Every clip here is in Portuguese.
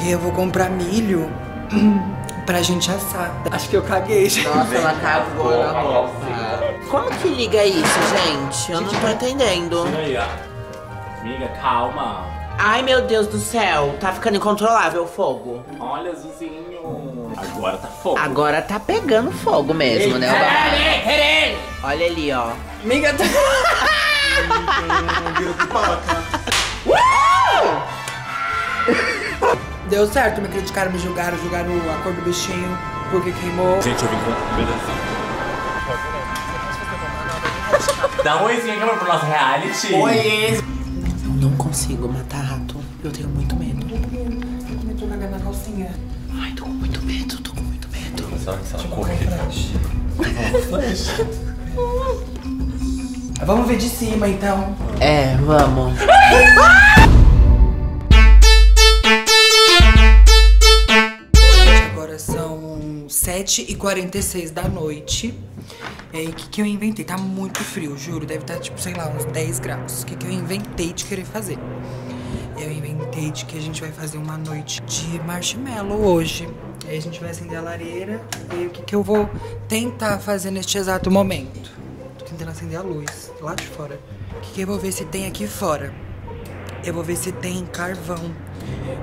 Porque eu vou comprar milho pra gente assar. Acho que eu caguei, gente. Nossa, ela cagou na roupa. Como que liga isso, gente? Eu não tô entendendo. Tira aí, ó. Amiga, calma. Ai, meu Deus do céu. Tá ficando incontrolável o fogo. Olha, Zuzinho. Agora tá fogo. Agora tá pegando fogo mesmo, né? Olha ali, ó. Amiga, tá... Deu certo, me criticaram, me julgaram, julgaram a cor do bichinho, porque queimou. Gente, eu vim com pedacinho. Dá um oizinho aqui pro nosso reality. Eu não consigo matar rato. Eu tenho muito medo. Eu tô cagando na calcinha. Ai, tô com muito medo, tô com muito medo. Só que só corre. Vamos ver de cima, então. É, vamos. Agora são 7h46 da noite. E aí, o que, que eu inventei? Tá muito frio, juro. Deve estar, tipo, sei lá, uns 10 graus. O que, que eu inventei de querer fazer? Eu inventei de que a gente vai fazer uma noite de marshmallow hoje. Aí a gente vai acender a lareira. E aí, o que, que eu vou tentar fazer neste exato momento? Tô tentando acender a luz lá de fora. O que, que eu vou ver se tem aqui fora? Eu vou ver se tem carvão.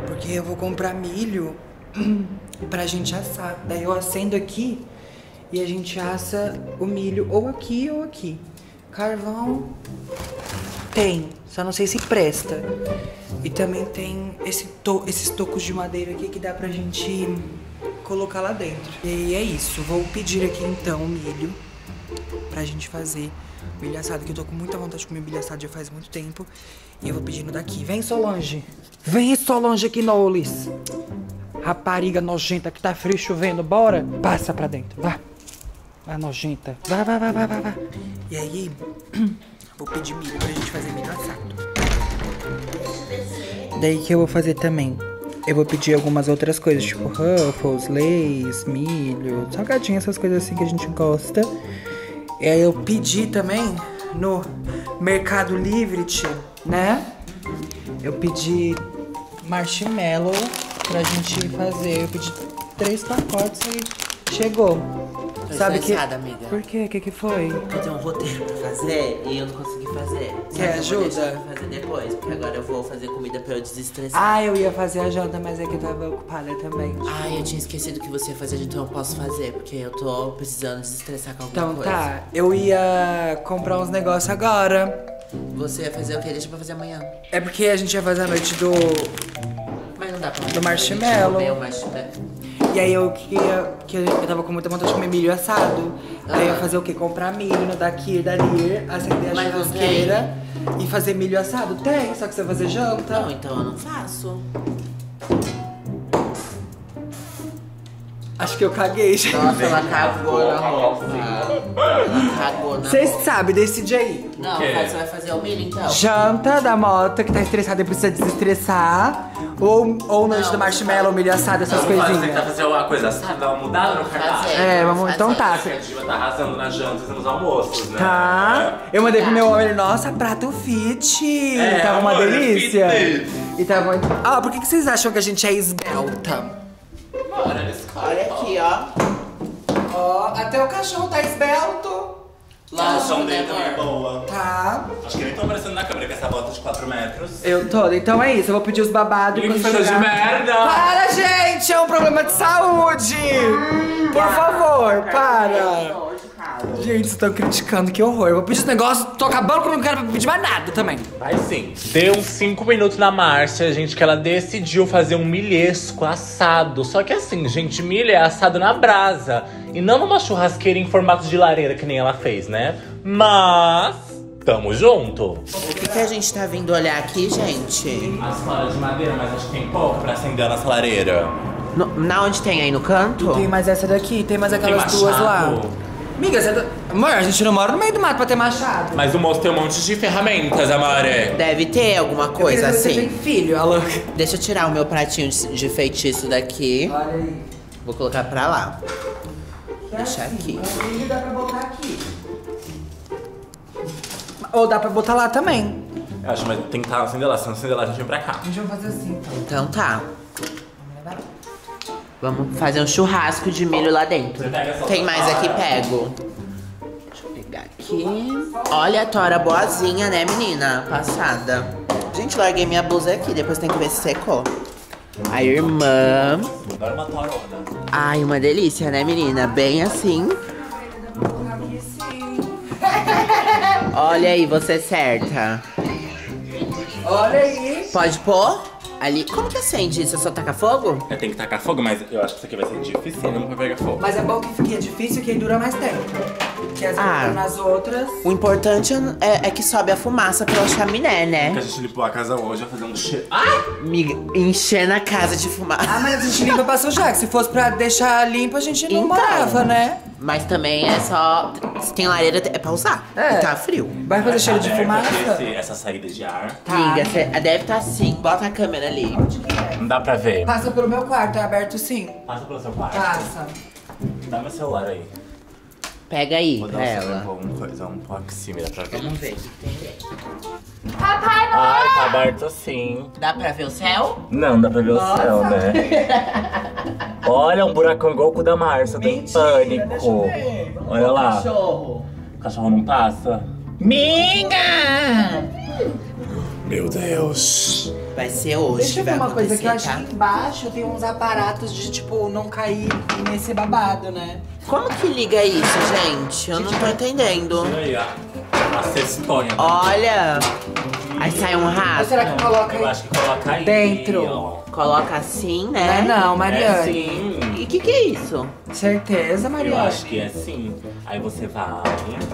Porque eu vou comprar milho pra gente assar. Daí eu acendo aqui e a gente assa o milho ou aqui ou aqui. Carvão tem, só não sei se presta. E também tem esse to- esses tocos de madeira aqui que dá pra gente colocar lá dentro. E é isso, vou pedir aqui então o milho pra gente fazer milho assado, que eu tô com muita vontade de comer milho assado já faz muito tempo. E eu vou pedindo daqui. Vem, Solange! Vem, Solange, aqui, Nolis! Rapariga nojenta que tá frio chovendo, bora? Passa pra dentro, vá. Vá, nojenta. Vá, vá, vá, vá, vá, vá. E aí, vou pedir milho pra gente fazer milho assado. Daí que eu vou fazer também. Eu vou pedir algumas outras coisas, tipo Ruffles, Lays, milho, salgadinho, essas coisas assim que a gente gosta. E aí eu pedi também no Mercado Livre, né? Eu pedi marshmallow pra gente fazer. Eu pedi três pacotes e chegou. Tô Sabe que. amiga. Por quê? O que, que foi? Eu tenho um roteiro pra fazer e eu não consegui fazer. Quer que eu vou ajuda? deixar pra fazer depois, porque agora eu vou fazer comida pra eu desestressar. Ah, eu ia fazer a janta, mas é que eu tava ocupada também. Ai, eu tinha esquecido que você ia fazer, então eu posso fazer, porque eu tô precisando desestressar com alguma Então coisa. tá, eu ia comprar uns negócios agora. Você ia fazer o quê? Deixa pra fazer amanhã. É porque a gente ia fazer a noite do. Dá pra Do marshmallow. O marshmallow. E aí eu queria. Que eu tava com muita vontade de comer milho assado. Aí eu ia fazer o quê? Comprar milho daqui da Lir, acender a Mas churrasqueira e fazer milho assado? Tem, só que você vai fazer janta. Não, então eu não faço. Acho que eu caguei, gente. Nossa, ela cagou na roupa. Ela cagou na Vocês roupa. sabem, decide aí. Não, mas você vai fazer o milho então. Janta da Mota, que tá estressada e precisa desestressar. Ou, ou noite Não, do marshmallow, milho assado, essas fazer, coisinhas. tentar fazer uma coisa assada, dar uma mudada no cardápio. É, vamos. Então tá. A gente vai estar arrasando nas jantas e nos almoços, né? Tá. Eu mandei pro meu homem, ele, nossa, prato fit. É, tava uma delícia. E tava muito. Ah, por que, que vocês acham que a gente é esbelta? Bora, eles Olha aqui, ó. Ó, até o cachorro tá esbelto. A posição Lógico, dele né, também é boa. Tá. Acho que nem tô aparecendo na câmera com essa bota de 4 metros. Eu tô. Então é isso, eu vou pedir os babados Que coisa de chegar. merda! Para, gente! É um problema de saúde! Por favor, para! Gente, vocês estão criticando, que horror. Eu vou pedir esse negócio, tô acabando comigo, não quero pedir mais nada também. Vai sim. Deu 5 minutos na Márcia, gente, que ela decidiu fazer um milhesco assado. Só que assim, gente, milho é assado na brasa. E não numa churrasqueira em formato de lareira, que nem ela fez, né? Mas. Tamo junto. O que, que a gente tá vindo olhar aqui, gente? As claras de madeira, mas acho que tem pouco pra acender a nossa lareira. No- na onde tem aí no canto? Tem mais essa daqui, tem mais aquelas Tem duas lá. Amiga, você tá... Amor, a gente não mora no meio do mato pra ter machado. Mas o moço tem um monte de ferramentas, Amare. Deve ter alguma coisa assim. Você tem filho, a louca. Deixa eu tirar o meu pratinho de, de feitiço daqui. Olha aí. Vou colocar pra lá. Deixa aqui. O filho dá pra botar aqui. Ou dá pra botar lá também. Eu acho, mas tem que estar acender lá, se não acender lá, a gente vem pra cá. A gente vai fazer assim, então. Então tá. Vamos fazer um churrasco de milho lá dentro. Tem mais aqui, pego. Deixa eu pegar aqui. Olha a tora boazinha, né, menina? Passada. Gente, larguei minha blusa aqui, depois tem que ver se secou. A irmã. Agora uma torona. Ai, uma delícia, né, menina? Bem assim. Olha aí, você certa. Olha aí. Pode pôr? Ali. Como que acende isso? É só tacar fogo? Eu tenho que tacar fogo, mas eu acho que isso aqui vai ser dificílimo pra pegar fogo. Mas é bom que fique difícil que aí dura mais tempo. Que vezes Ah. nas outras. O importante é, é que sobe a fumaça pela chaminé, Que né? a gente limpou a casa hoje, vai fazer um cheiro. Ah! Me enchendo a casa de fumaça. Ah, mas a gente limpa pra sujar. que Se fosse pra deixar limpo, a gente não Então. morava, né? Mas também é só. Se tem lareira, é pra usar. É. E tá frio. Vai fazer cheiro de fumaça? esse- essa saída de ar. Tá. Liga, cê- deve estar tá assim. Bota a câmera ali. Não dá pra ver. Passa pelo meu quarto, é aberto sim. Passa pelo seu quarto. Passa. Dá meu celular aí. Pega aí Vou pra dar um, ela. vou um, coisa, um proxime, dá pra ver. Vamos ver o que tem dentro. Ai, tá aberto sim. Dá pra ver o céu? Não, dá pra ver o céu, né? Olha, um buracão igual o cu da Márcia, tem pânico. Olha lá. Cachorro. O cachorro não passa. Minga! Meu Deus. Vai ser hoje Deixa eu ver uma coisa que eu acho tá? que embaixo tem uns aparatos de, tipo, não cair nesse babado, né? Como que liga isso, gente? Eu não tô entendendo. Olha aí, ó. A cestonha. Olha! Aí sai um Ou rato. será que coloca Eu aí? acho que coloca aí. Dentro. ó. Coloca assim, Não, né? é não, É Mariane. sim. E o que, que é isso? Certeza, Eu Mariane. acho que é sim. Aí você vai.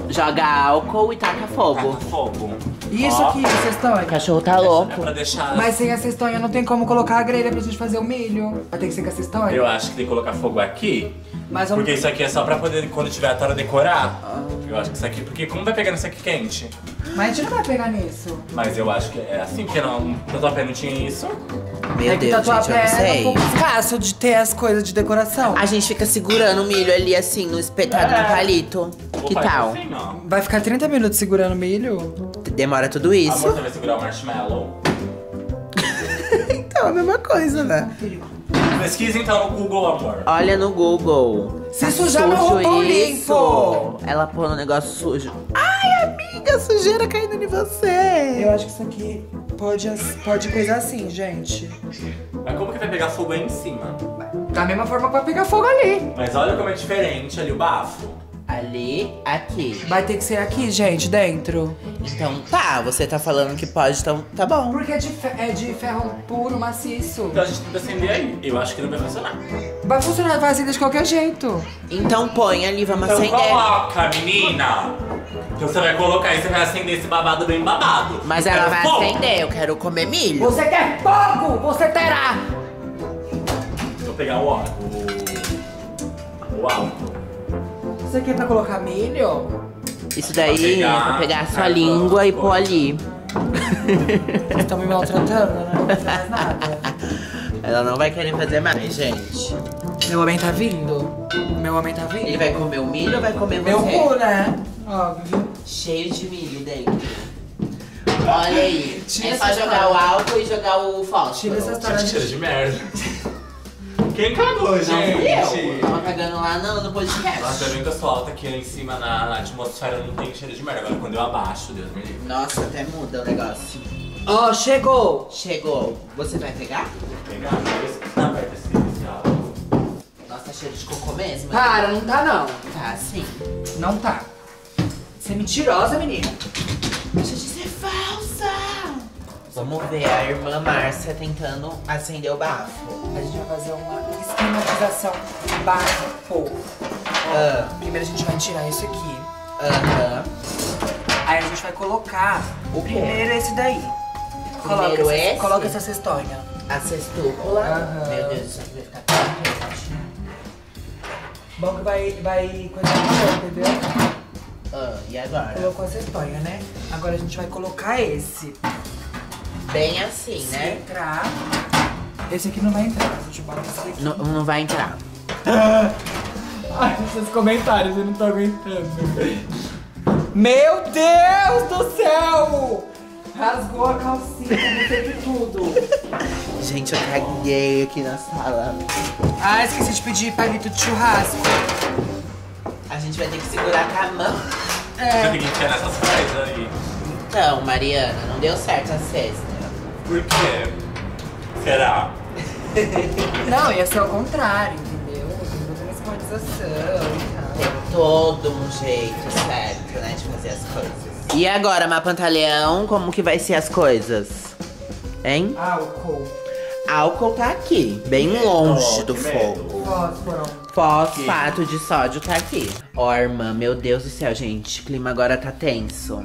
Joga álcool e taca fogo. Taca fogo. Isso Ó, aqui, cestonha. O cachorro tá É louco. pra deixar. Mas sem a cestonha não tem como colocar a grelha pra gente fazer o milho. Vai ter que ser com a cestonha. Eu acho que tem que colocar fogo aqui. Mas vamos... Porque isso aqui é só pra poder, quando tiver a tora, decorar. Eu acho que isso aqui. Porque como vai pegar nisso aqui quente? Mas a gente não vai pegar nisso. Mas eu acho que é assim, porque não, no tatuapé não tinha isso. Meu é que Deus, gente, eu não é um sei. pouco escasso de ter as coisas de decoração. A gente fica segurando o milho ali assim, no espetado no É. palito. Que Opa, tal? Assim. Vai ficar 30 minutos segurando milho? Demora tudo isso? Amor, você vai segurar o marshmallow. Então, é a mesma coisa, né? Pesquisa então no Google, amor. Olha no Google. Se sujar meu roupão limpo. Ela pôr no negócio sujo. Ai, amiga, sujeira caindo em você. Eu acho que isso aqui pode, pode coisa assim, gente. Mas como que vai pegar fogo aí em cima? Da mesma forma que vai pegar fogo ali. Mas olha como é diferente ali o bafo. Ali, aqui. Vai ter que ser aqui, gente, dentro. Então tá, você tá falando que pode, então tá bom. Porque é de, fe- é de ferro puro, maciço. Então a gente tem que acender aí. Eu acho que não vai funcionar. Vai funcionar, vai acender de qualquer jeito. Então põe ali, vamos Então acender. coloca, menina! Que você vai colocar e você vai acender esse babado bem babado. Mas ela vai fogo. acender, eu quero comer milho. Você quer fogo? Você terá! Vou pegar o ó, o... O alto. Você quer pra colocar milho? Isso daí, Pra pegar pra pegar a sua língua e pô. pôr ali. Vocês estão me maltratando, né? Não faz nada. Ela não vai querer fazer mais, gente. Meu homem tá vindo. Meu homem tá vindo. Ele vai comer o milho ou vai comer Meu você? cu, né? Óbvio. Cheio de milho dentro. Olha aí. Tira é só jogar história. o álcool e jogar o fósforo. Tira essa história de merda. Quem cagou, Não gente? fui eu. Tava cagando lá no, no podcast. Nossa, eu sou alta aqui em cima na, na atmosfera não tem cheiro de merda. Agora quando eu abaixo, Deus me livre. Nossa, até muda o negócio. Ó, chegou! Chegou. Você vai pegar? Vou pegar, mas desse desse álcool. Nossa, tá cheiro de cocô mesmo. Para, não tá não. Tá, sim. Não tá. Você é mentirosa, menina. Deixa de ser falsa. Vamos ver a irmã Márcia tentando acender o bafo. A gente vai fazer uma esquematização básica. Ah, Primeiro a gente vai tirar isso aqui. Aham. Aí a gente vai colocar o primeiro esse daí. Primeiro essa, esse? Coloca essa cestonha. A cestúpula. Aham. Meu Deus, isso aqui vai ficar tão. Bom que vai, vai coisa melhor, entendeu? Ah, e agora? Colocou a cestonha, né? Agora a gente vai colocar esse. Bem assim, Se né? entrar. Esse aqui não vai entrar, a gente bota esse aqui. Não, não vai entrar. Ai, esses comentários, eu não tô aguentando. Meu Deus do céu! Rasgou a calcinha, não teve tudo. Gente, eu caguei aqui na sala. Ah, esqueci de pedir palito de churrasco. A gente vai ter que segurar com a mão. Você É. tem que enfiar nessas coisas aí. Então, Mariana, não deu certo a sexta. Por quê? Será? Não, ia ser ao contrário, entendeu? Tem toda uma esquematização e tal. Tem todo um jeito certo, né, de fazer as coisas. E agora, Mapantaleão, como que vai ser as coisas? Hein? Álcool. Álcool tá aqui, bem longe do fogo. Fósforo. Fosfato de sódio tá aqui. Ó, irmã, meu Deus do céu, gente. O clima agora tá tenso.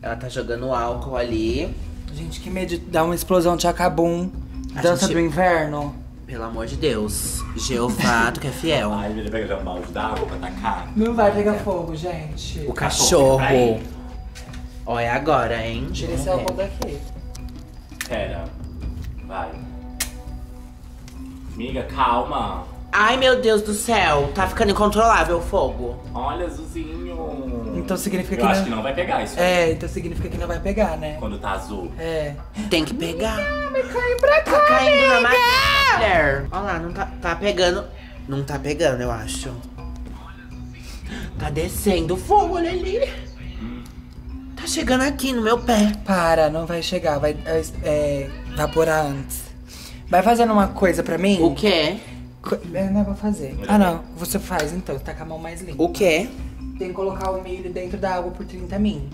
Ela tá jogando álcool ali. Gente, que medo de dar uma explosão de acabum. A Dança gente- do inverno. Pelo amor de Deus. Jeová, tu que é fiel. Ai, ele vai pegar um balde d'água pra tacar. Não vai pegar fogo, gente. O cachorro. Ó, é agora, hein? Tira esse álcool daqui. Pera. Vai. Amiga, calma. Ai, meu Deus do céu. Tá ficando incontrolável o fogo. Olha, azulzinho. Então significa Eu que acho não- que não vai pegar isso aí. É, então significa que não vai pegar, né? Quando tá azul. É. Tem que pegar. Vai cair pra cá, Tá caindo na madeira. Olha lá, não tá, tá pegando. Não tá pegando, eu acho. Tá descendo o fogo, olha ali. Tá chegando aqui no meu pé. Para, não vai chegar. Vai é, é, evaporar antes. Vai fazendo uma coisa pra mim? O quê? Eu não vou fazer. Ah, não. Você faz então. Tá com a mão mais limpa. O quê? Tem que colocar o milho dentro da água por 30 min.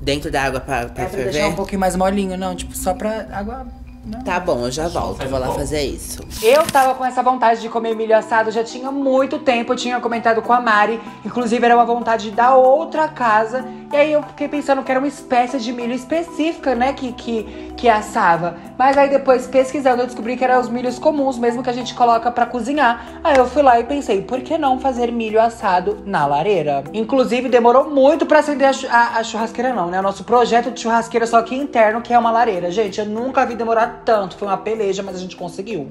Dentro da água pra, pra É pra deixar ferver? um pouquinho mais molinho, não. Tipo, só pra água... Não. Tá bom, eu já volto. faz Vou lá fazer isso. Eu tava com essa vontade de comer milho assado já tinha muito tempo. Eu tinha comentado com a Mari. Inclusive, era uma vontade da outra casa. E aí eu fiquei pensando que era uma espécie de milho específica, né? Que, que, que assava. Mas aí depois, pesquisando, eu descobri que eram os milhos comuns, mesmo que a gente coloca pra cozinhar. Aí eu fui lá e pensei, por que não fazer milho assado na lareira? Inclusive, demorou muito pra acender a, a- a churrasqueira, não, né? O nosso projeto de churrasqueira, só que interno, que é uma lareira. Gente, eu nunca vi demorar tanto. Foi uma peleja, mas a gente conseguiu.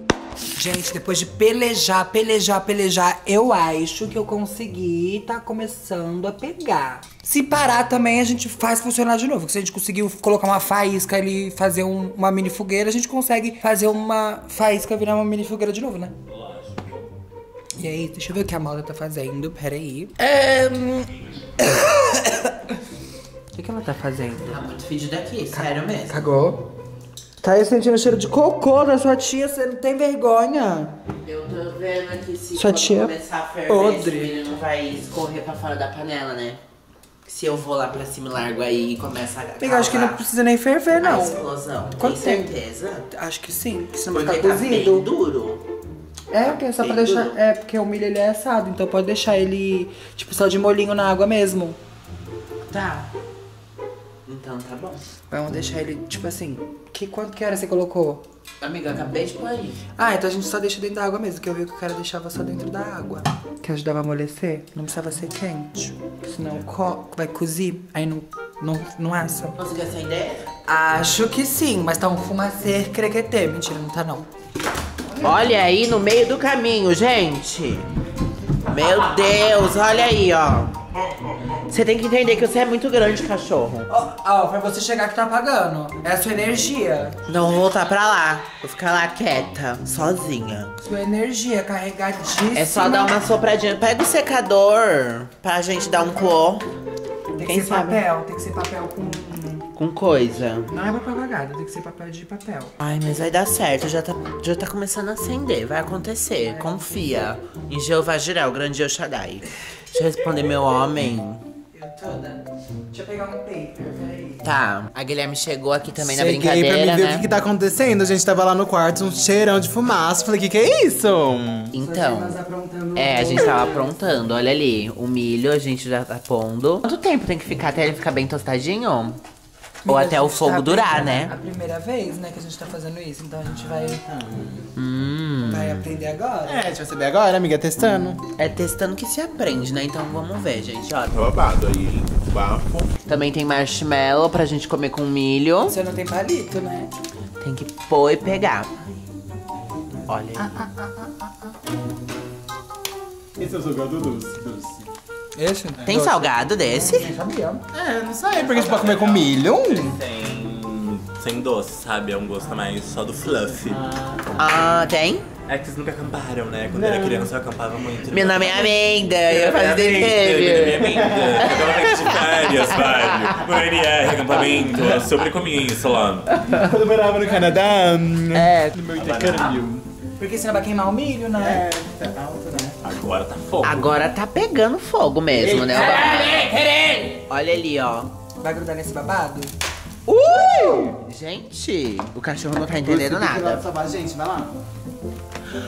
Gente, depois de pelejar, pelejar, pelejar, eu acho que eu consegui, tá começando a pegar. Se parar também, a gente faz funcionar de novo. Se a gente conseguiu colocar uma faísca ali, fazer um- uma mini fogueira, a gente consegue fazer uma faísca virar uma mini fogueira de novo, né? E aí, deixa eu ver o que a Malta tá fazendo. Peraí. É... O que, que ela tá fazendo? Tá muito fedido aqui, sério mesmo. Cagou? Tá aí sentindo cheiro de cocô da sua tia, você não tem vergonha? Eu tô vendo aqui se Sua tia começar a ferver, podre. esse não vai escorrer pra fora da panela, né? Se eu vou lá pra cima e largo aí e começa a Amiga, acho que não precisa nem ferver, a não. explosão. Quanto Tem tempo? certeza? Acho que sim, porque senão vai ficar tá bem cozido. duro. É, porque é só pra deixar. duro. É, porque o milho ele é assado, então pode deixar ele, tipo, só de molinho na água mesmo. Tá. Então tá bom. Vamos deixar ele, tipo assim. Que, quanto que era você colocou? Amiga, acabei de pôr aí. Ah, então a gente só deixa dentro da água mesmo, que eu vi que o cara deixava só dentro da água. Que ajudava a amolecer. Não precisava ser quente. Senão co vai cozir, aí não, não, não assa. Conseguiu acender? Acho que sim, mas tá um fumacê crequetê. Mentira, não tá não. Olha aí no meio do caminho, gente. Meu Deus, olha aí, ó. Você tem que entender que você é muito grande, cachorro. Ó, ó, pra você chegar que tá apagando. É a sua energia. Não vou voltar pra lá. Vou ficar lá quieta, sozinha. Sua energia carregadíssima. É só dar uma sopradinha. Pega o secador pra gente dar um clô. Tem que Quem ser sabe? papel, tem que ser papel com. Com coisa. Não é papel cagado, tem que ser papel de papel. Ai, mas vai dar certo. Já tá, já tá começando a acender. Vai acontecer. Confia. Em Jeová Jiré, o grande El Shaddai. Deixa eu responder meu homem. Eu toda. Deixa eu pegar um paper, peraí. Tá. A Guilherme chegou aqui também na Cheguei brincadeira, pra me ver né? o que, que tá acontecendo. A gente tava lá no quarto, um cheirão de fumaça. Falei, que que é isso? Então. Nós aprontando É, a gente tava aprontando. Olha ali, o milho a gente já tá pondo. Quanto tempo tem que ficar até ele ficar bem tostadinho? Ou até o fogo tá durar, né? A primeira vez, né, que a gente tá fazendo isso. Então a gente vai, Hum. vai aprender agora. É, a gente vai saber agora, amiga, testando. É testando que se aprende, né? Então vamos ver, gente. Ó, Babado aí, bafo. também tem marshmallow pra gente comer com milho. Você não tem palito, né? Tem que pôr e pegar. Olha aí. Esse é o doce, doce. Esse? Tem salgado desse? Não sabia. É, não sei, porque a gente pode comer com milho. Tem sem doce, sabe? É um gosto mais só do fluff. Ah, tem? É que vocês nunca acamparam, né? Quando eu era criança eu acampava muito. Meu nome é Amenda, eu faço Minha desenho. amiga, acampamento de férias, velho. No NR, acampamento. Eu sempre comi isso lá. Quando eu morava no Canadá, É. no meu intercâmbio. Porque senão vai queimar o milho, né? É, tá alto, né? Agora tá fogo. Agora tá pegando fogo mesmo, né? Olha ali, ó. Vai grudar nesse babado? Uh! Gente, o cachorro não tá entendendo Você nada. salvar a gente, vai lá.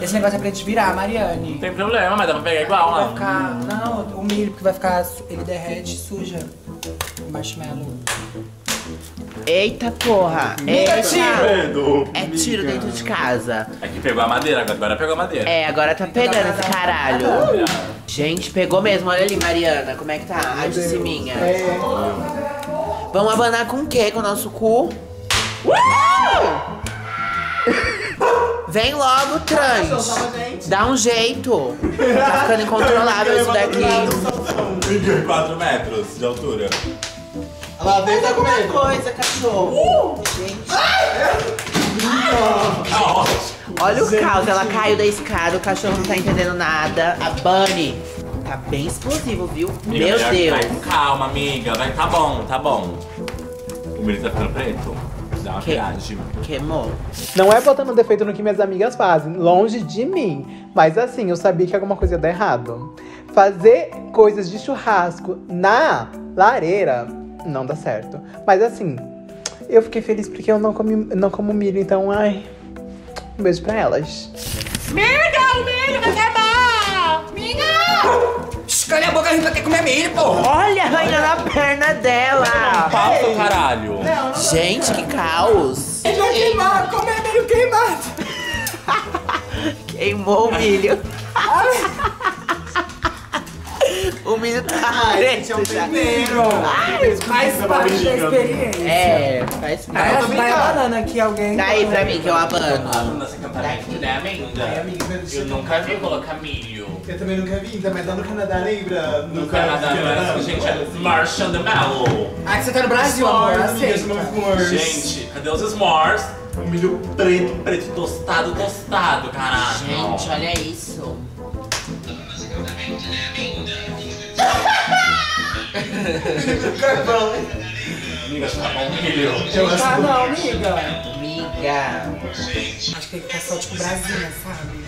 Esse negócio é pra gente virar, Mariane. Não tem problema, mas dá pra pegar igual Vai lá. ficar. Não, o milho, porque vai ficar. Ele derrete, suja. O marshmallow. Eita porra! Eita! Medo. É tiro dentro de casa. Aqui pegou a madeira, agora pegou a madeira. É, agora tá pegando esse caralho. Gente, pegou mesmo. Olha ali, Mariana, como é que tá? A de ciminha. É. Vamos abanar com o quê? Com o nosso cu? Vem logo, trans. Dá um jeito. Tá ficando incontrolável isso daqui. 4 metros de altura. Lá, vem tá comendo. coisa, cachorro. Gente. Olha o caos, ela caiu da escada, o cachorro não tá entendendo nada. A Bunny tá bem explosivo, viu? Amiga, Meu Deus. Vai com calma, amiga. Vai, tá bom, tá bom. O milho tá ficando preto. Dá uma Que- viagem. Queimou. Não é botando defeito no que minhas amigas fazem, longe de mim. Mas assim, eu sabia que alguma coisa ia dar errado. Fazer coisas de churrasco na lareira não dá certo. Mas assim, eu fiquei feliz porque eu não, comi, não como milho, então, ai. Um beijo pra elas. Shhh, Cala a boca, a gente vai ter que comer milho, pô! Olha, arranhando a perna dela. Passa, caralho. Gente, que caos. Gente vai queimar, comer milho queimado! Queimou o milho. O milho tá preto já. Faz parte da experiência. É, faz Vai, parte. vai abanando aqui alguém. Dá aí pra mim que eu abano. Nesse acampamento, né, Amanda? Eu nunca vi colocar milho. Eu também nunca vi, ainda mais lá no Canadá, lembra? No Canadá, mas, gente, é marshmallow. Ah, que você tá no Brasil, amor. Gente, cadê os s'mores? Um milho preto, preto, tostado, tostado, caralho. Gente, olha isso. Amiga, tá bom milho. Ah, não, amiga. Amiga. Acho que tem que ficar só, tipo, Brasília, sabe?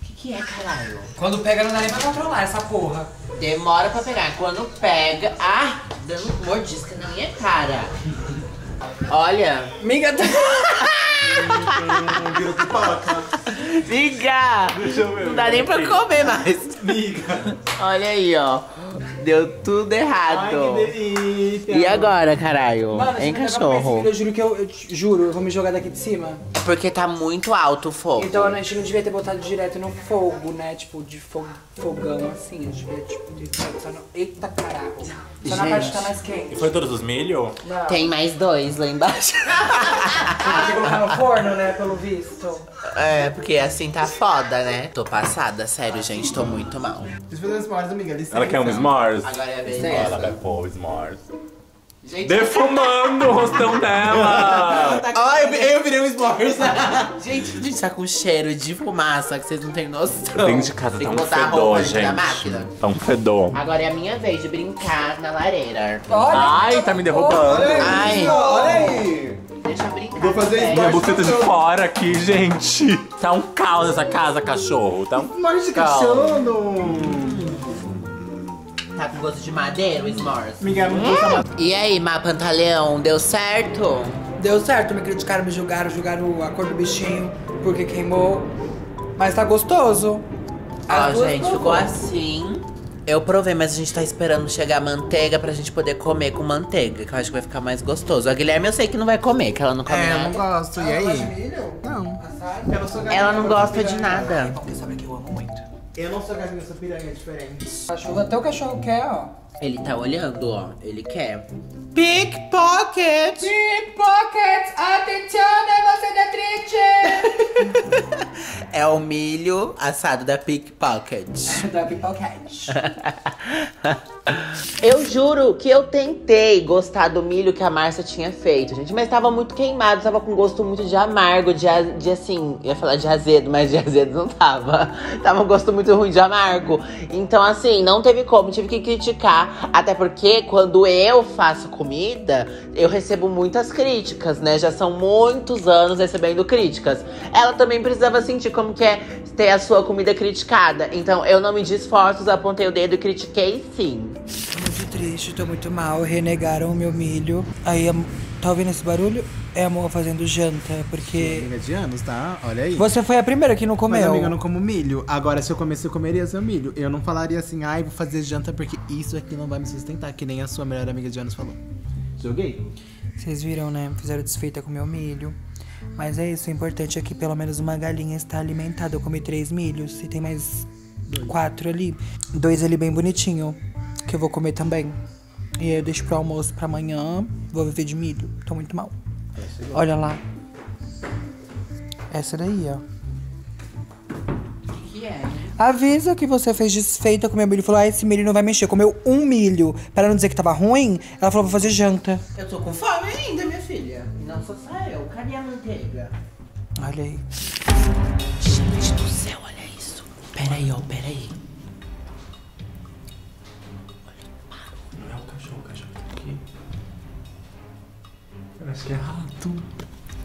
O que, que é, caralho? Quando pega, não dá nem pra controlar essa porra. Demora pra pegar. Quando pega. Ah, dando mordisca na minha cara. Olha. Amiga, tá... Virou pipoca. Miga! Não dá nem pra comer mais. Miga. Olha aí, ó. Deu tudo Ai, errado. que delícia. E agora, caralho? Mano, não cachorro? Eu juro que eu, eu juro, eu vou me jogar daqui de cima. Porque tá muito alto o fogo. Então a gente não devia ter botado direto no fogo, né? Tipo, de fo- fogão assim. A gente devia, tipo, botado só no. Eita caralho. Só na Gente. parte que tá mais E quente. foi todos os milho? Não. Tem mais dois lá embaixo. Tem que colocar no forno, né? Pelo visto. é, porque assim tá foda, né? Tô passada, sério, gente, tô muito mal. Deixa eu fazer umas memórias, amiga. Licença. Ela quer um s'mores? Agora é a vez Ela dessa. vai pôr o s'mores. Gente, Defumando o rostão dela! Ai, eu, eu virei um s'mores. gente, a gente tá com cheiro de fumaça que vocês não têm noção. Dentro de casa Tem tá que um botar a roupa fedor, dentro da gente. máquina. Tá um fedor. Agora é a minha vez de brincar na lareira. Olha! Ai, tá me derrubando. Ai, Olha aí. deixa eu brincar. Vou fazer. Minha buceta de fora aqui, gente. Tá um caos essa casa, cachorro. Tá um S'mores de cachorro. Tá com gosto de madeira, o s'mores. Amiga, não chamar. E aí, Má Pantaleão, deu certo? Deu certo, me criticaram, me julgaram, julgaram a cor do bichinho, porque queimou. Mas tá gostoso. Ó, As duas gente, ficou assim. Eu provei, mas a gente tá esperando chegar a manteiga pra gente poder comer com manteiga, que eu acho que vai ficar mais gostoso. A Guilherme eu sei que não vai comer, que ela não come É, eu não nada. gosto. E aí? Não. Ela não gosta de nada. Que eu não sou gatinho, eu sou piranha, é diferente. Cachorro, até o cachorro quer, ó. Ele tá olhando, ó. Ele quer. Pickpocket! Pickpocket, atenção, você da triste! É o milho assado da Pickpocket. Da pipoquete. Eu juro que eu tentei gostar do milho que a Márcia tinha feito, gente. Mas tava muito queimado, tava com gosto muito de amargo, de, de assim, ia falar de azedo, mas de azedo não tava. Tava um gosto muito ruim de amargo. Então, assim, não teve como, tive que criticar. Até porque quando eu faço comida, eu recebo muitas críticas, né? Já são muitos anos recebendo críticas. Ela também precisava sentir como que é ter a sua comida criticada. Então, eu não me esforços, apontei o dedo e critiquei sim. Muito triste, tô muito mal. Renegaram o meu milho. Aí, tá ouvindo esse barulho? É a Moa fazendo janta, porque. Amiga de anos, tá? Olha aí. Você foi a primeira que não Mas, comeu. amiga, eu não como milho. Agora, se eu comesse, eu comeria seu milho. Eu não falaria assim, ai, vou fazer janta porque isso aqui não vai me sustentar, que nem a sua melhor amiga de anos falou. Joguei. Vocês viram, né? Fizeram desfeita com meu milho. Mas é isso, o importante é que pelo menos uma galinha está alimentada. Eu comi três milhos e tem mais quatro ali. Dois ali bem bonitinho, que eu vou comer também. E aí eu deixo pro almoço pra amanhã. Vou viver de milho. Tô muito mal. Olha lá. Essa daí, ó. Que é? Avisa que você fez desfeita com meu milho. Falou, ah, esse milho não vai mexer. Comeu um milho. Para não dizer que tava ruim, ela falou, vou fazer janta. Eu tô com fome ainda, minha filha. E não sou só eu. Cadê a manteiga? Olha aí. Gente do céu, olha isso. Pera aí, ó, pera acho que é rato.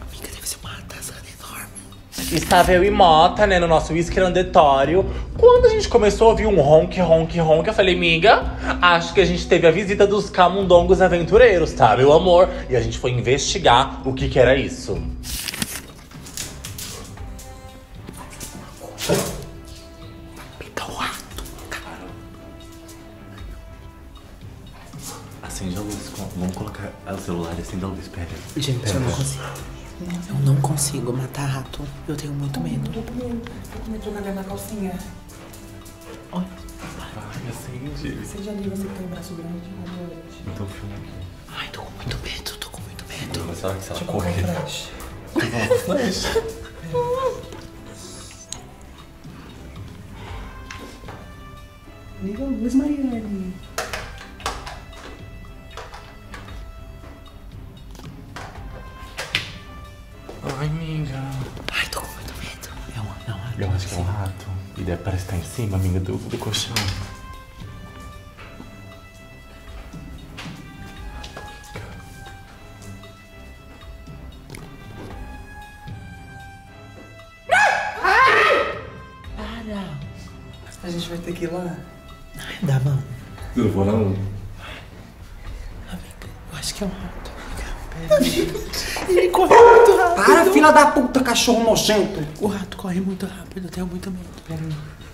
Amiga, deve ser uma ratazana enorme. Estava eu e Mota, né, no nosso andetório. Quando a gente começou a ouvir um ronque, ronque, ronque, eu falei, miga, acho que a gente teve a visita dos camundongos aventureiros, tá, meu amor? E a gente foi investigar o que que era isso. Acende a luz. Vamos colocar o celular e acende a luz, pera. Gente, eu não consigo. Eu não consigo matar rato. Eu tenho muito medo. Me jogar na calcinha. Vai, acende. Seja ali, você que tem o braço grande. Então filma aqui. Ai, tô com muito medo, tô com muito medo. Mas sabe que se ela correr. flash. Flash. Liga a luz, Mariane. Cima, amiga, do, do colchão. A gente vai ter que ir lá. Dá mão. Eu não vou não. Amiga, eu acho que é um rato. Ele correu muito rápido. Para, filha da puta, cachorro nojento. O rato corre muito rápido, eu tenho muito medo. Pera aí.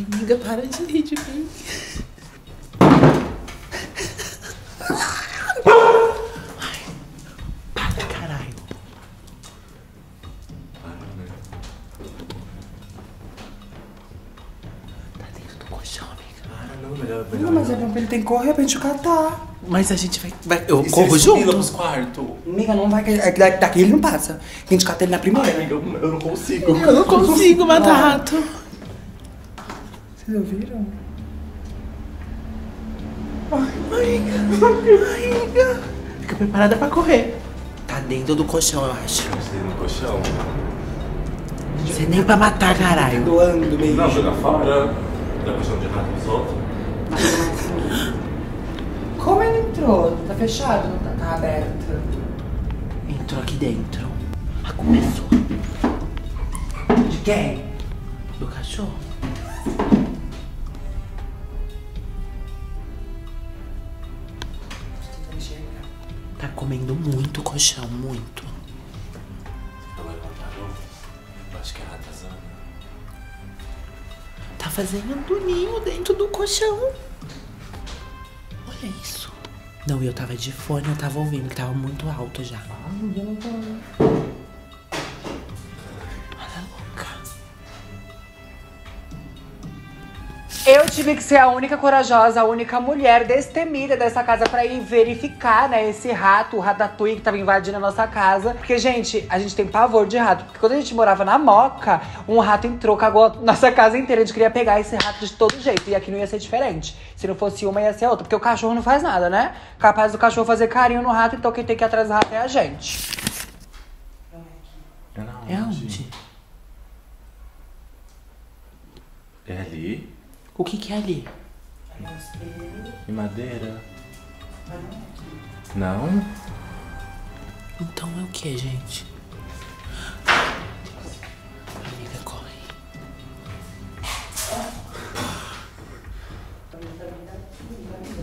Ai, amiga, para de rir de mim. Ai, para, caralho. Tá dentro do colchão, amiga. Não, melhor, Não, mas é bom, ele tem que correr pra gente catar. Mas a gente vai. vai eu E corro junto. pros quartos? Amiga, não vai. é Daqui ele não passa. A gente cata ele na primeira. Amiga, eu, eu não consigo. Eu não consigo matar rato. Vocês ouviram? Amiga. Fica preparada pra correr. Tá dentro do colchão, eu acho. Você no colchão? Você nem pra matar, caralho. Doando meio. Não, jogar fora. Dá colchão de rato outros. Como ele entrou? Tá fechado? Não tá, tá aberto. Entrou aqui dentro. Ah, começou. De quem? Do cachorro. Comendo muito colchão, muito. É ratazana. Tá fazendo um ninho dentro do colchão. Olha isso. Não, eu tava de fone, eu tava ouvindo, que tava muito alto já. Olha tive que ser a única corajosa, a única mulher destemida dessa casa pra ir verificar, né, esse rato, o ratatouille que tava invadindo a nossa casa. Porque, gente, a gente tem pavor de rato. Porque quando a gente morava na Moca, um rato entrou, cagou a nossa casa inteira. A gente queria pegar esse rato de todo jeito. E aqui não ia ser diferente. Se não fosse uma, ia ser outra. Porque o cachorro não faz nada, né? Capaz do cachorro fazer carinho no rato, então quem tem que ir atrás do rato é a gente. É onde? É ali? O que que é ali? Em madeira? Não? Então é o que, gente? Amiga, corre.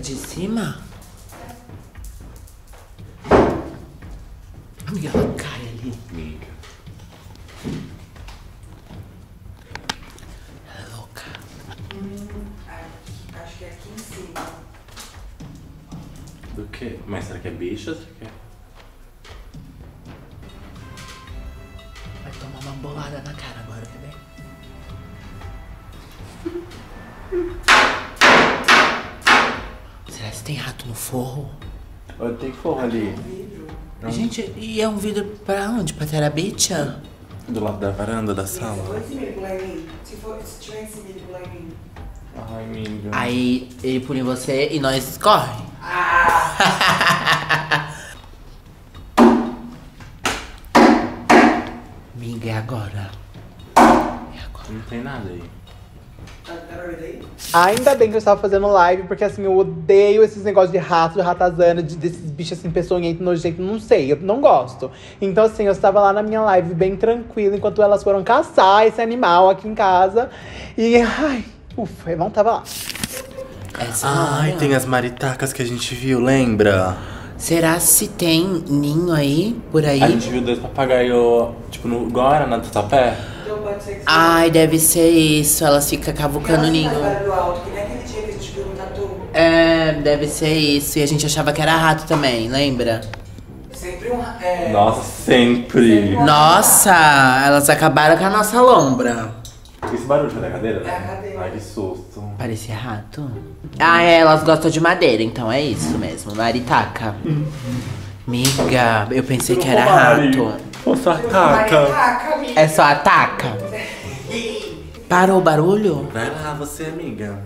De cima? Amiga, ela cai ali. Amiga. Do quê? Mas será que é bicho ou será que é? Vai tomar uma bolada na cara agora, quer ver? Será que tem rato no forro? Olha, tem forro ali. Gente, e é um vidro pra onde? Pra Terabitia? Do lado da varanda da sala. mim. Se, for, se tiver pular em mim. Ai, amiga. Aí ele pula em você e nós corre. Amiga, é agora. É agora. Não tem nada aí. Ainda bem que eu estava fazendo live, porque assim, eu odeio esses negócios de rato, de ratazana, de, desses bichos assim, peçonhentos, nojentos, não sei, eu não gosto. Então, assim, eu estava lá na minha live bem tranquila, enquanto elas foram caçar esse animal aqui em casa. E, ai, ufa, não tava lá. Essa Ai, hora. tem as maritacas que a gente viu, lembra? Será se tem ninho aí, por aí? A gente viu dois papagaios, tipo, no, igual era na Tatuapé. Então pode ser que Ai, deve ser isso. Elas ficam cavucando ninho. barulho alto, que nem aquele dia que a gente viu no tatu. É, deve ser isso. E a gente achava que era rato também, lembra? Sempre um. É, Nossa, sempre. Nossa, elas acabaram com a nossa lombra. Esse barulho da cadeira? É a cadeira. Ai, que susto. Parecia rato. Ah, é, elas gostam de madeira, então é isso mesmo. Maritaca. Miga, eu pensei que era rato. Poxa, Ai, taca. taca, amiga. É só ataca? Parou o barulho? Vai lá, você, amiga.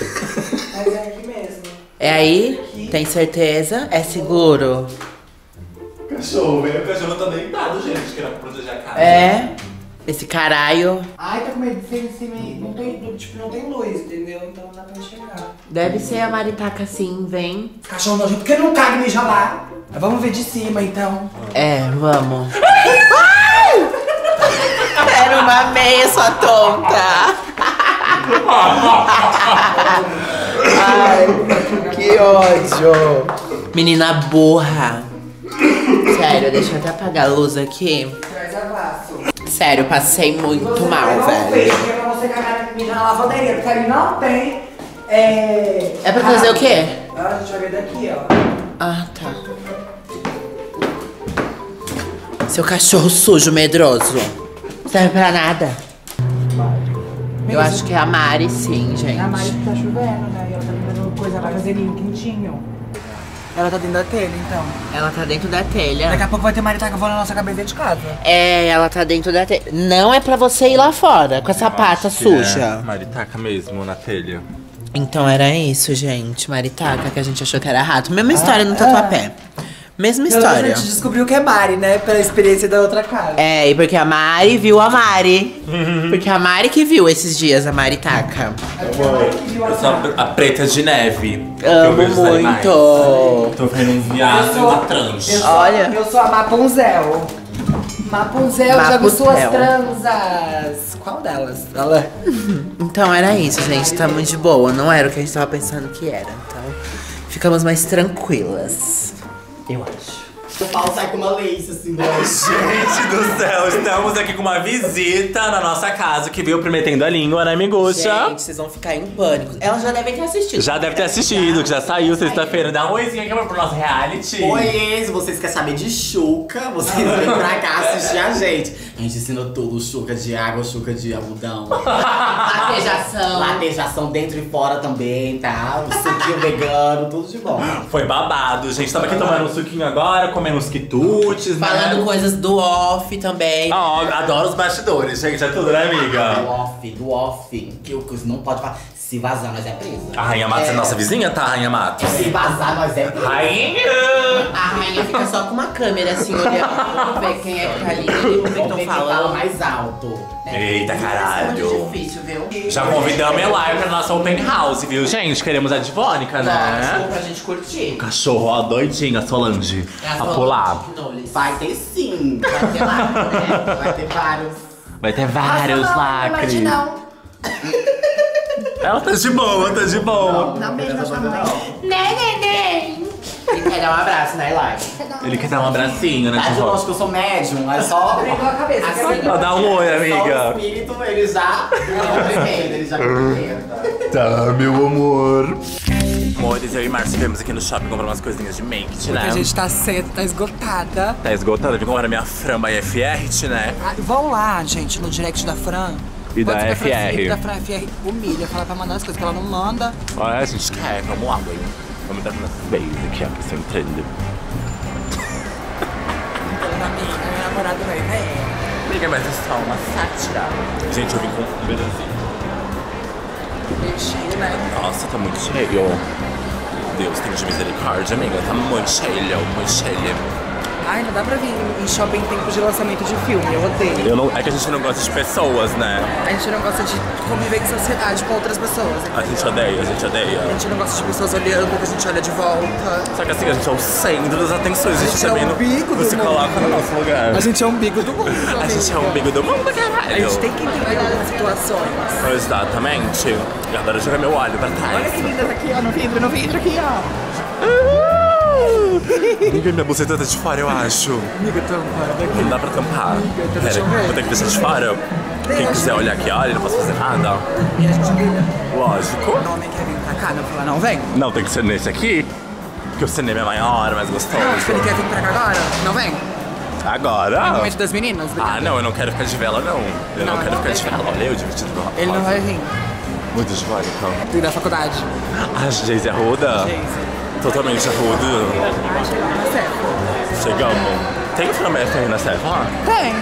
Mas é aqui mesmo. É aí? Tem certeza? É seguro? Cachorro, velho. O cachorro tá deitado, gente, que era pra proteger a casa. É? Esse caralho. Ai, tá com medo de ser em cima. e Não tem, tipo, não tem luz, entendeu? Então não dá pra enxergar. Deve ser a maritaca sim, vem. Cachorro nojento, porque não caga e mija lá. Mas Vamos ver de cima, então. É, vamos. Era uma meia, sua tonta. Que ódio! Menina burra. Sério, deixa eu até apagar a luz aqui. Traz a vaso. Sério, passei muito Você mal, velho. peixe, que é pra você cagar mijar na lavanderia, porque ali não tem. É. É pra fazer o quê? Ah, a gente vai ver daqui, ó. Ah, tá. Seu cachorro sujo, medroso. Serve pra nada. Eu acho que é a Mari, sim, gente. A Mari tá chovendo, né? E ela tá fazendo coisa pra fazer quentinho. Ela tá dentro da telha, então. Ela tá dentro da telha. Daqui a pouco vai ter maritaca voando na nossa cabeça de casa. É, ela tá dentro da telha. Não é pra você ir lá fora com essa pata suja. É maritaca mesmo, na telha. Então era isso, gente. Maritaca, que a gente achou que era rato. Mesma história no tatuapé. Mesma história. A gente descobriu que é Mari, né? Pela experiência da outra casa. É, e porque a Mari viu a Mari. Porque a Mari que viu esses dias a Maritaca. Eu sou a, a preta de neve. Amo eu muito. Tô vendo um viado e uma trans. Olha. Eu sou a Mapunzel. Mapunzel, já viu suas Mapunzel. transas. Qual delas? Ela... Então era isso, gente. Tá muito de boa. Não era o que a gente tava pensando que era. Então ficamos mais tranquilas. Eu acho. O pau sai com uma lace, assim, né? Gente do céu, estamos aqui com uma visita na nossa casa que veio prometendo a língua, né, Miguxa? Gente, vocês vão ficar em pânico. Elas já devem ter assistido. Já deve ter assistido, que já saiu sexta-feira. Dá um oizinho aqui pro nosso reality. Oi, se vocês querem saber de chuca, vocês vêm pra cá assistir a gente. A gente ensinou tudo, chuca de água, chuca de algodão. Latejação. Latejação dentro e fora também, tá? O suquinho vegano, tudo de bom. Foi babado, gente. Tamo aqui tomando um suquinho agora, comendo uns quitutes, né? Falando coisas do off também. Ah, ó, adoro os bastidores, gente. É tudo, né, Do amiga? off, do off. Que o que não pode falar. Se vazar, nós é presa. A Rainha Matos é nossa vizinha, tá, Rainha Matos? Se vazar, nós é presa. Rainha! A rainha fica só com uma câmera assim olhando. Vamos ver quem é que tá ali. Vamos ver quem estão fala falando. mais alto. Eita, Isso é caralho. muito difícil, viu? Já convidamos a Elai pra nossa open house, viu, gente? Queremos a Divônica, né? Lógico, pra gente curtir. Cachorro, ó, doidinha, Solange. É a A Solange pular. Vai ter sim. Vai ter lá, né? Vai ter vários. Vai ter vários lacres. Não, Ela tá de boa, tá de boa. não beijo na sua mãe. Né, neném? Ele quer dar um abraço, né, Eli? Ele quer dar um abracinho, né, Tá de longe que eu sou médium, é só. Pegou a cabeça. Assim, Ó, dá um oi, Só o amiga. espírito, ele já. Ele já. Tá, meu amor. Amores, eu e Márcio viemos aqui no shopping comprar umas coisinhas de make, Porque né? a gente tá cedo, tá esgotada. Tá esgotando, eu vim comprar minha framba IFR, né? Ah, vão lá, gente, no direct da Fran. E da Fran FR. Felipe, da Fran FR humilha, fala pra mandar as coisas que ela não manda. Olha, a gente quer, vamos lá, mãe. Vamos dar umas beijos aqui, ó, pra você entender. Minha, meu namorado vai ver. Amiga, mas é só uma sátira. Gente, eu vim com um bebezinho. Meio cheio, né? Nossa, tá muito cheio. Deus tem de misericórdia, amiga. Tá muito cheio, muito cheio. Ai, não dá pra vir em shopping em tempo de lançamento de filme, eu odeio. Eu não, é que a gente não gosta de pessoas, né? A gente não gosta de conviver em sociedade com outras pessoas. A gente odeia, a gente odeia. A gente não gosta de pessoas olhando, que a gente olha de volta. Só que assim, a gente é o centro das atenções. A gente, gente é também o não, umbigo não do se mundo. coloca no nosso lugar. A gente é o umbigo do mundo. A gente é o umbigo do mundo, caralho. A gente tem que entender as situações. Exatamente. E agora joga meu olho pra trás. Olha que lindas aqui, ó, no vidro, no vidro aqui, ó. Amiga, minha buceta tá de fora, eu acho. Amiga, tampa. Não dá pra tampar. então Pera, vou ter que deixar de fora. Quem quiser olhar aqui, olha, não posso fazer nada. Lógico. O homem quer vir pra cá, não fala, não vem. Não, tem que ser nesse aqui. Porque o cinema é maior, mais gostoso. Acho que ele quer vir pra cá agora. Não vem? Agora? momento das meninas? Ah, não, eu não quero ficar de vela, não. Eu não, Não, quero não ficar de vela. Olha eu divertido do rapaz. Ele não vai vir. Muito de vela, então. Vir da faculdade. A Geise Arruda? Geise. Totalmente Cefa. Chegamos. Tem FRAMEF aí na Cefa? Tem.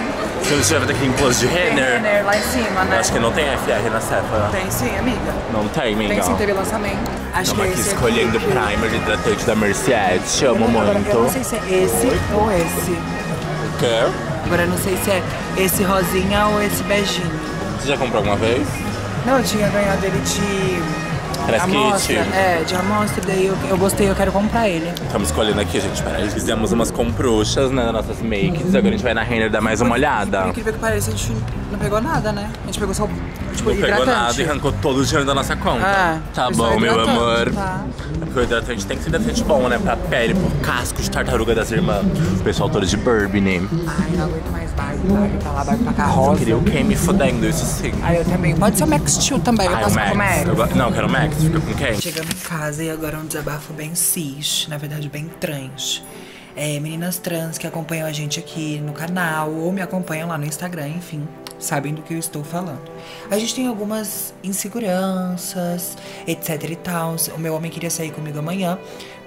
Se não tiver, vai ter que ir em Plus de Renner. Renner lá em cima, né? Eu acho que não tem FR na Cefa. Tem sim, amiga. Não tem, amiga. Tem sim, teve lançamento. Acho Estamos que aqui esse escolhendo o primer hidratante da Mercier. Te amo Agora, Eu não muito. sei se é esse ou esse. Quer? Agora eu não sei se é esse rosinha ou esse beijinho. Você já comprou alguma vez? Não, eu tinha ganhado ele de Press amostra. kit. É, de amostra, daí eu, eu gostei, eu quero comprar ele. Estamos escolhendo aqui, gente. Peraí. Fizemos umas compruchas, né, nas nossas makes. Agora a gente vai na Renner dar mais uma olhada. Por incrível que pareça, a gente não pegou nada, né? A gente pegou só, tipo, Não pegou hidratante. nada e arrancou todo o dinheiro da nossa conta. Ah, tá bom, meu amor. tá. É porque o hidratante tem que ser hidratante bom, né? Pra pele, pro casco de tartaruga das irmãs. O pessoal todo de Burberry. Ai, não aguento mais Barbie, Barbie pra lá, Barbie pra cá, rosa. Queria o quem me fodendo, isso sim. Ai, eu também. Pode ser o Max Steel também, eu Ai, o posso ficar com o Max. Max. Eu go- Não, eu quero o Max. Fica com quem? Chegamos em casa e agora é um desabafo bem cis, na verdade bem trans. É, meninas trans que acompanham a gente aqui no canal ou me acompanham lá no Instagram, enfim, sabem do que eu estou falando. A gente tem algumas inseguranças, etc e tal. O meu homem queria sair comigo amanhã.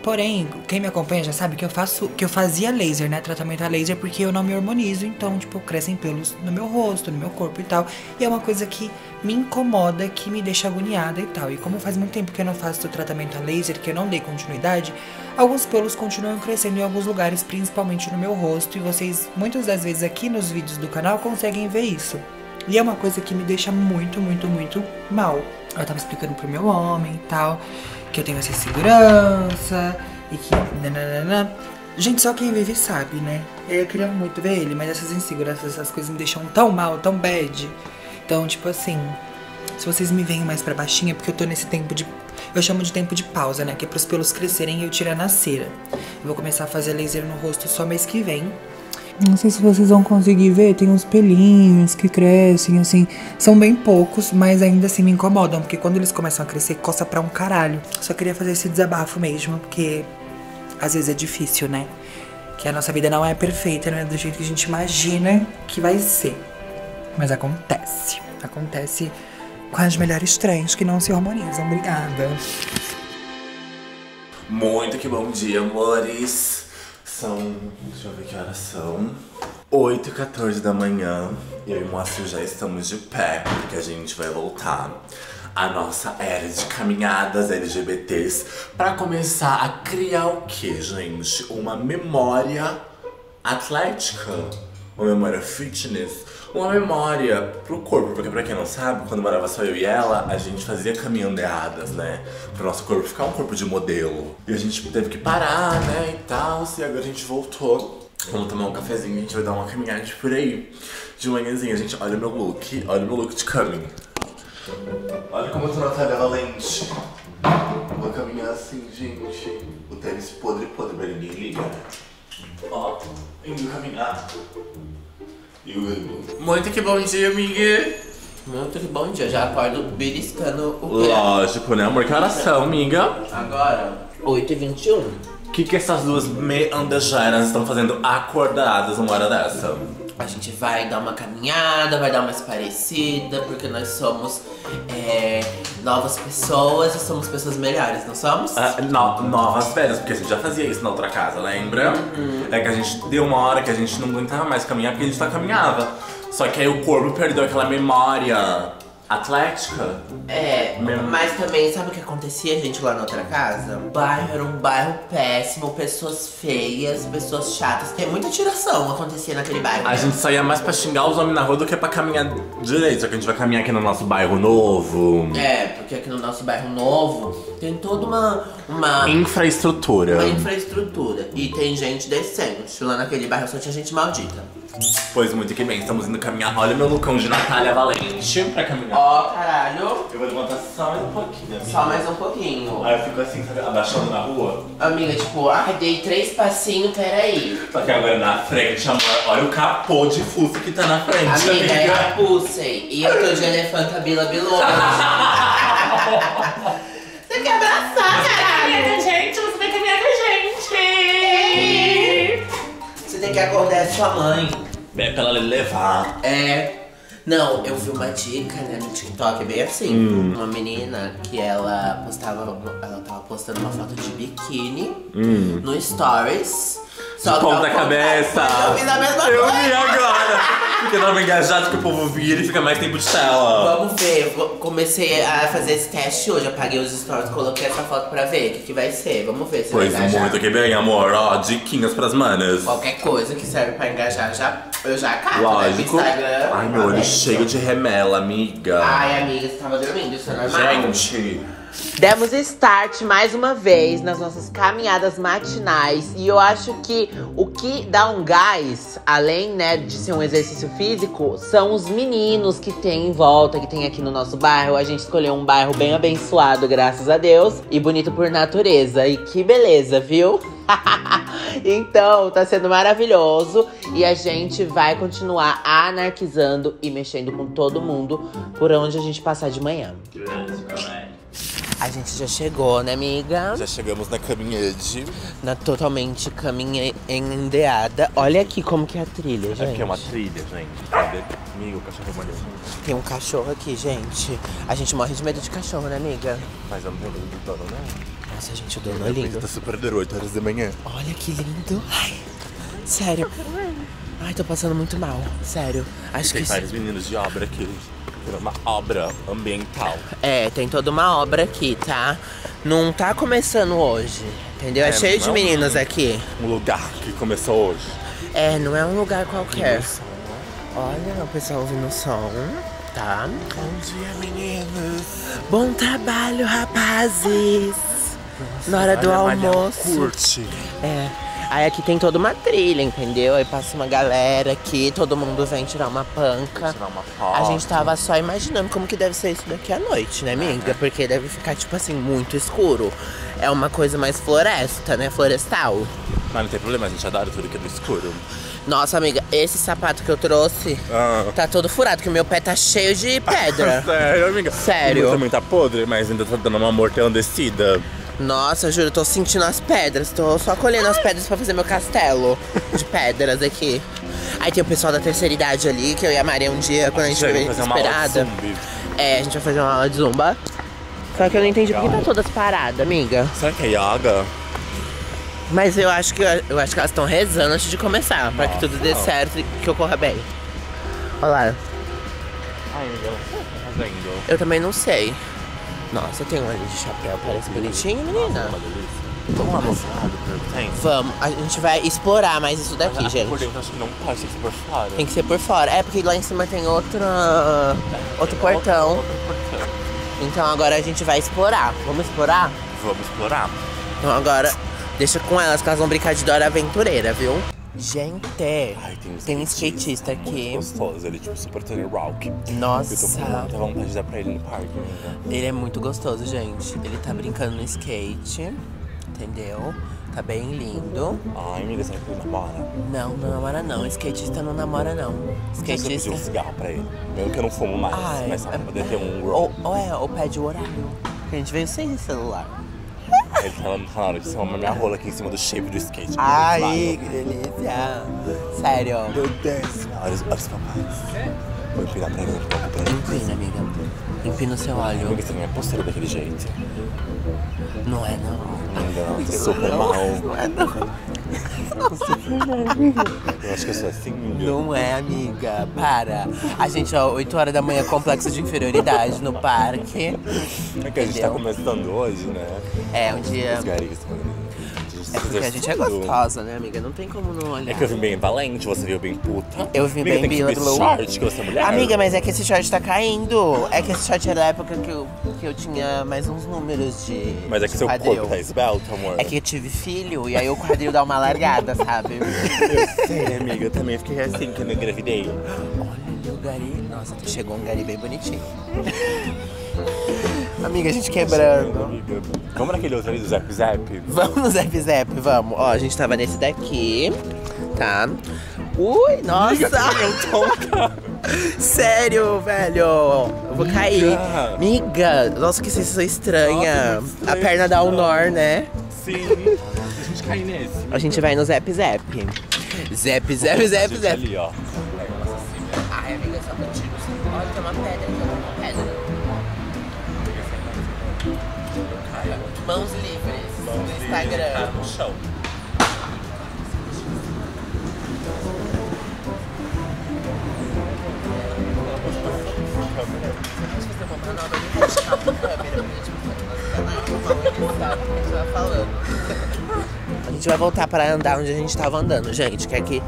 Porém, quem me acompanha já sabe que eu faço, que eu fazia laser, né? Tratamento a laser porque eu não me hormonizo, então, tipo, crescem pelos no meu rosto, no meu corpo e tal. E é uma coisa que me incomoda, que me deixa agoniada e tal. E como faz muito tempo que eu não faço tratamento a laser, que eu não dei continuidade, alguns pelos continuam crescendo em alguns lugares, principalmente no meu rosto, e vocês muitas das vezes aqui nos vídeos do canal conseguem ver isso. E é uma coisa que me deixa muito, muito, muito mal. Eu tava explicando pro meu homem e tal, que eu tenho essa insegurança e que. nananana. Gente, só quem vive sabe, né? Eu queria muito ver ele, mas essas inseguranças, essas coisas me deixam tão mal, tão bad. Então, tipo assim, se vocês me veem mais pra baixinha, é porque eu tô nesse tempo de. Eu chamo de tempo de pausa, né? Que é pros pelos crescerem e eu tirar na cera. Eu vou começar a fazer laser no rosto só mês que vem. Não sei se vocês vão conseguir ver, tem uns pelinhos que crescem, assim. São bem poucos, mas ainda assim me incomodam, porque quando eles começam a crescer, coça pra um caralho. Só queria fazer esse desabafo mesmo, porque às vezes é difícil, né? Que a nossa vida não é perfeita, não é do jeito que a gente imagina que vai ser. Mas acontece. Acontece com as melhores trens que não se harmonizam. Obrigada. Muito que bom dia, amores. São. Deixa eu ver que horas são. 8 e 14 da manhã. Eu e o Moacir já estamos de pé, porque a gente vai voltar a nossa era de caminhadas LGBTs para começar a criar o que, gente? Uma memória atlética, uma memória fitness, uma memória pro corpo, porque pra quem não sabe, quando morava só eu e ela, a gente fazia caminhandeadas, né? Pro nosso corpo ficar um corpo de modelo. E a gente teve que parar, né, e tal, e agora a gente voltou. Vamos tomar um cafezinho a gente vai dar uma caminhada por aí. De manhãzinha, gente, olha meu look, olha meu look de caminho. Olha como eu tô na Natália Valente. Vou caminhar assim, gente. O tênis podre, podre, pra ninguém liga. Ó, indo caminhar. E o? Muito que bom dia, amiga. Muito que bom dia. Já acordo beliscando o pé. Lógico, né, amor? Que horas são, amiga? Agora, 8h21. O que, que essas duas meandejanas estão fazendo acordadas numa hora dessa? A gente vai dar uma caminhada, vai dar uma esparecida, porque nós somos é, novas pessoas e somos pessoas melhores, não somos? Ah, no- novas velhas, porque a gente já fazia isso na outra casa, lembra? É que a gente deu uma hora que a gente não aguentava mais caminhar porque a gente só caminhava. Só que aí o corpo perdeu aquela memória atlética. É, Mesmo. mas também, sabe o que acontecia, gente, lá na outra casa? O bairro era um bairro péssimo, pessoas feias, pessoas chatas. Tem muita tiração acontecia naquele bairro. A gente saía mais pra xingar os homens na rua do que pra caminhar direito. Só que a gente vai caminhar aqui no nosso bairro novo. É, porque aqui no nosso bairro novo tem toda uma, uma, Infraestrutura. uma infraestrutura. E tem gente decente. Lá naquele bairro só tinha gente maldita. Pois muito que bem, estamos indo caminhar. Olha meu lookão de Natália Valente pra caminhar. Ó, caralho. Eu vou levantar só mais um pouquinho. amiga. Só mais um pouquinho. Aí eu fico assim, sabe, abaixando na rua. Amiga, tipo, ai, dei três passinhos, peraí. Só que agora na frente, amor, olha o capô de fuso que tá na frente, Amiga, é amiga. a Pussy. E eu tô de elefanta Bila Bilona. Você quer abraçar, caralho? gente, você vai caminhar com a gente! Você tem que acordar sua mãe. É pra ela levar. É. Não, eu vi uma dica, né, no TikTok, bem assim. Hum. Uma menina que ela postava. Ela tava postando uma foto de biquíni no Stories. Ponta ao da cabeça. Eu fiz a mesma Eu coisa. vi agora. Porque tava engajado que o povo vira e fica mais tempo de tela. Vamos ver, comecei a fazer esse teste hoje. Apaguei os stories, coloquei essa foto pra ver o que, que vai ser. Vamos ver se Pois vai engajar. muito que bem, amor. Ó, diquinhas pras manas. Qualquer coisa que serve pra engajar, já, eu já cato, Lógico. né? No Instagram. Ai, meu olho né? cheio de remela, amiga. Ai, amiga, você tava dormindo, isso é normal. Gente. Demos start mais uma vez nas nossas caminhadas matinais e eu acho que o que dá um gás, além né, de ser um exercício físico, são os meninos que tem em volta, que tem aqui no nosso bairro. A gente escolheu um bairro bem abençoado, graças a Deus, e bonito por natureza. E que beleza, viu? então, tá sendo maravilhoso e a gente vai continuar anarquizando e mexendo com todo mundo por onde a gente passar de manhã. A gente já chegou, né, amiga? Já chegamos na caminhade. Na totalmente caminhandeada. Olha aqui como que é a trilha, É gente. porque é uma trilha, gente. Cadê? Amigo, o cachorro molhou. Tem um cachorro aqui, gente. A gente morre de medo de cachorro, né, amiga? Mas eu não tenho medo do dono, né? Nossa, gente, o dono é lindo. Tá super de 8 horas da manhã. Olha que lindo. Ai, sério. Ai, tô passando muito mal. Sério. Acho Tem que. vários meninos de obra aqui. Uma obra ambiental. É, tem toda uma obra aqui, tá? Não tá começando hoje, entendeu? É, É, cheio de meninos aqui. Um lugar que começou hoje. É, não é um lugar qualquer. Olha, o pessoal ouvindo o som, tá? Bom dia, meninos. Bom trabalho, rapazes! Na hora do almoço. Curte. É. Aí aqui tem toda uma trilha, entendeu? Aí passa uma galera aqui, todo mundo vem tirar uma panca. Tirar uma foto. A gente tava só imaginando como que deve ser isso daqui à noite, né, amiga? Porque deve ficar, tipo assim, muito escuro. é uma coisa mais floresta, né? Florestal. Mas não tem problema, a gente adora tudo que é do escuro. Nossa, amiga, esse sapato que eu trouxe Ah. tá todo furado, que o meu pé tá cheio de pedra. Sério, amiga? Sério? O meu também tá podre, mas ainda tá dando uma amortecida. Nossa, eu juro, eu tô sentindo as pedras. Tô só colhendo as pedras pra fazer meu castelo de pedras aqui. Aí tem o pessoal da terceira idade ali, que eu e a Maria um dia, quando a gente veio vai fazer uma aula de desesperada. zumbi. É, a gente vai fazer uma aula de zumba. Só que eu não entendi por que tá todas paradas, amiga. Será que é yoga? Mas eu acho que eu acho que elas estão rezando antes de começar, pra que tudo dê certo e que ocorra bem. Olha lá, Ai, amiga, o que você tá fazendo? eu também não sei. Nossa, tem um ali de chapéu, parece bonitinho, menina. Uma delícia. Vamos lá, tem? Vamos, a gente vai explorar mais isso daqui, Ah, gente. Por dentro, acho que não pode, tem que ser por fora. Tem que ser por fora. É, porque lá em cima tem outra. outro portão. Outro portão. Então agora a gente vai explorar. Vamos explorar? Vamos explorar. Então agora deixa com elas que elas vão brincar de Dora Aventureira, viu? Gente, Ai, tem um tem um skatista aqui. Gostoso, ele tipo super Tony Rock. Eu tô com Nossa, muita vontade de dar pra ele no parque, amiga. ele é muito gostoso, gente. Ele tá brincando no skate, entendeu? Tá bem lindo. Ai, amiga, será que ele namora? Não, não namora não. Skatista não namora não. Você pedir um Skatista. cigarro pra ele. Mesmo que eu não fumo mais, Ai, mas só pra poder ter um Ou, roll. ou é, ou pede o horário. Que a gente veio sem celular. Ele tá falando, tá hora de ser uma minha rola aqui em cima do shape do skate. Ai, que delícia. Sério. Meu Deus. Olha os, olha os papais. Vou empinar pra ele, não preocupa pra ele. Empina, amiga. Empina o seu óleo. Amiga, você não é postura daquele jeito. Não é, não. Não, tá super mal. Não é, não. Eu acho que eu sou assim, amiga. Não é, amiga. Para. A gente, ó, 8 horas da manhã, complexo de inferioridade no parque. É que a gente tá começando hoje, né? É, um dia. Os garis, mano. É porque a gente é gostosa, né, amiga? Não tem como não olhar. É que eu vim bem valente, você veio bem puta. Eu vim Amiga, bem tem que subir short, que você é mulher. Amiga, mas é que esse short tá caindo. É que esse short era da época que eu, que eu tinha mais uns números de. Mas é que seu quadril. corpo tá esbelto, amor. É que eu tive filho e aí o quadril dá uma largada, sabe? Eu sei, amiga. Eu também fiquei assim quando eu engravidei. Olha o gari. Nossa, chegou um gari bem bonitinho. Amiga, a gente quebrando. Amiga. Vamos naquele outro ali do Zap Zap? Vamos no Zap Zap, vamos. Ó, a gente tava nesse daqui, tá? Ui, nossa! Sério, velho! Eu vou cair. Miga, nossa, que sensação estranha. Nossa, a perna dá um nó, né? Sim. A gente cai nesse. A gente vai no Zap Zap. Zap, Zap, Zap, Zap. ali, ó. Mãos livres no Instagram. no chão. A gente vai voltar para andar onde a gente tava andando, gente. Que aqui,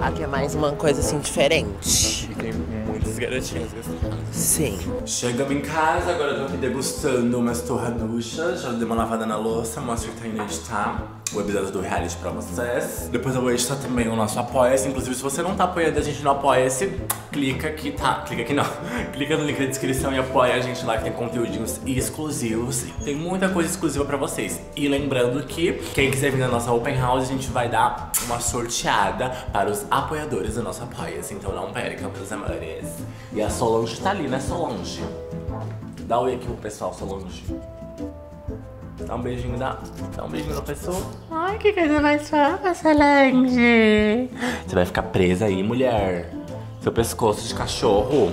aqui é mais uma coisa assim diferente. Tem muitas garotinhas gostosas. Sim. Chegamos em casa, agora eu tô aqui degustando umas torraduchas. Já dei uma lavada na louça, mostro que tá indo editar o episódio do reality pra vocês. Depois eu vou editar também o nosso Apoia-se. Inclusive, se você não tá apoiando a gente no Apoia-se, clica aqui, tá? Clica aqui não. clica no link da descrição e apoia a gente lá que tem conteúdinhos exclusivos. Tem muita coisa exclusiva pra vocês. E lembrando que quem quiser vir na nossa Open House, a gente vai dar uma sorteada para os apoiadores do nosso Apoia-se. Então não percam, meus amores. E a Solange tá ali, né, Solange? Dá um oi aqui pro pessoal, Solange. Dá um beijinho, dá. Dá um beijinho na pessoa. Ai, que coisa mais fofa, Solange. Você vai ficar presa aí, mulher. Seu pescoço de cachorro.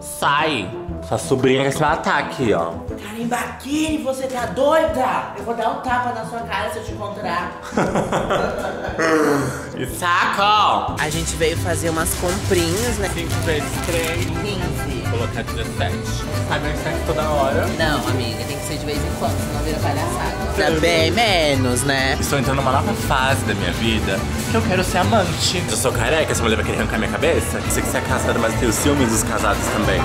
Sai! Sua sobrinha quer se matar aqui, ó. Carimbaquini, você tá doida? Eu vou dar um tapa na sua cara se eu te encontrar. E saco! A gente veio fazer umas comprinhas, né? 5 vezes 3. 15. Colocar 17. Sabe onde tá toda hora? Não, amiga, tem que ser de vez em quando, senão vira palhaçada. Tá bem menos, né? Estou entrando numa nova fase da minha vida que eu quero ser amante. Eu sou careca, essa mulher vai querer arrancar minha cabeça? Sei que você é casada, mas eu tenho ciúmes dos casados também.